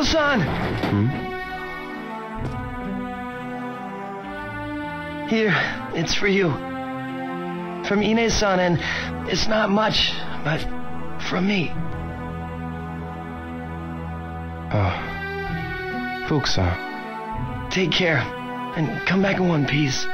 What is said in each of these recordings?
Ryo-san! Hmm? Here, it's for you. From Ine-san, and it's not much, but from me. Oh. Fuku-san. Take care, and come back in one piece.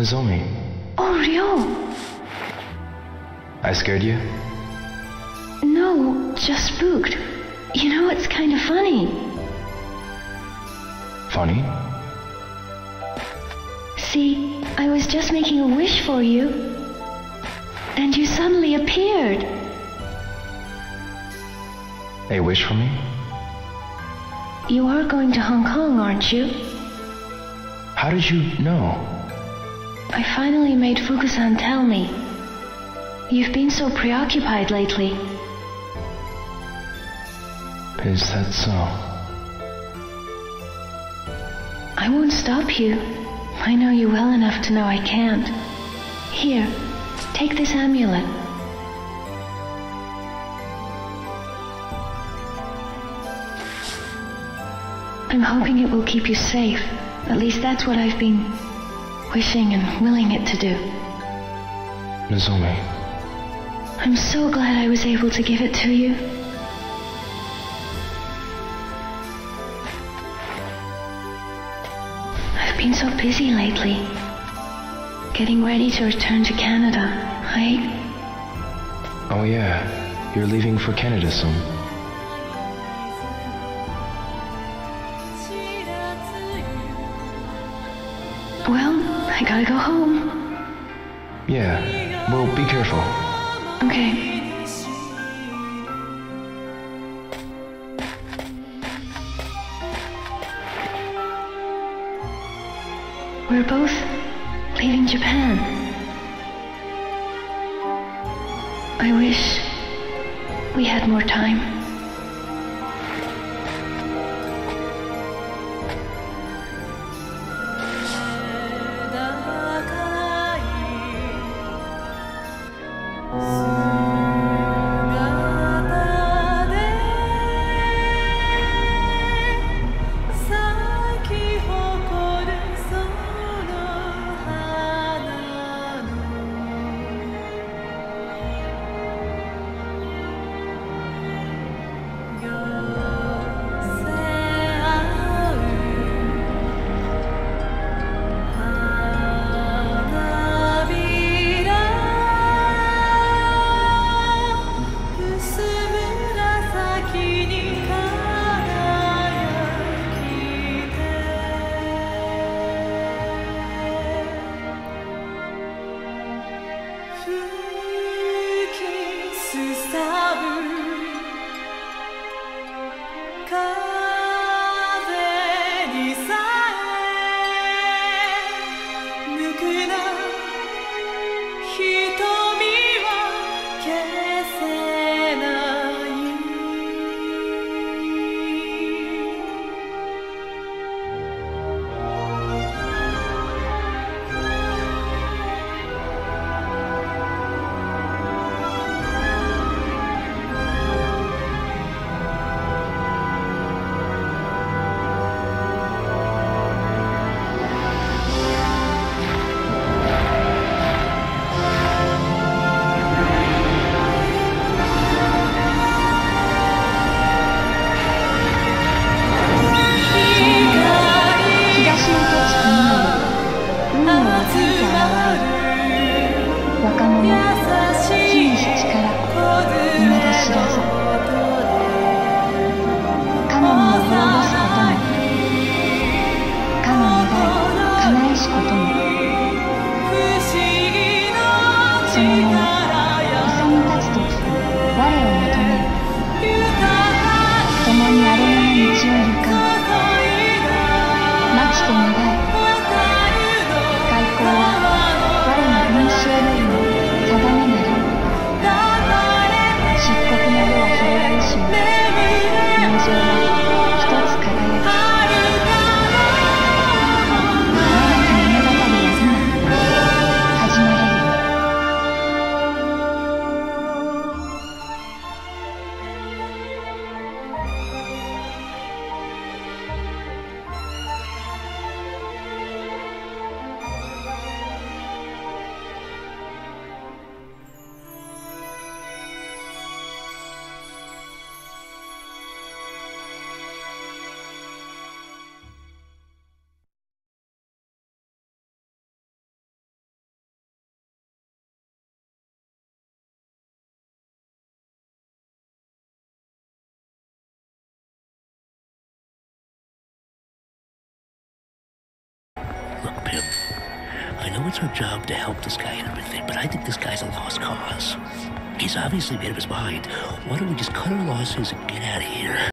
Nozomi, Oh, Ryo. I scared you? No, just spooked. You know, it's kind of funny. Funny? See, I was just making a wish for you. and you suddenly appeared. A wish for me? You are going to Hong Kong, aren't you? How did you know? I finally made Fukusan tell me. You've been so preoccupied lately. Is that so? I won't stop you. I know you well enough to know I can't. Here, take this amulet. I'm hoping it will keep you safe. At least that's what I've been wishing and willing it to do. Nozomi, I'm so glad I was able to give it to you. I've been so busy lately. Getting ready to return to Canada. I. Oh yeah, you're leaving for Canada soon. Gotta go home. Yeah, well, be careful. Okay. We're both leaving Japan. I wish we had more time. Know it's our job to help this guy and everything, but I think this guy's a lost cause. He's obviously made up his mind. Why don't we just cut our losses and get out of here?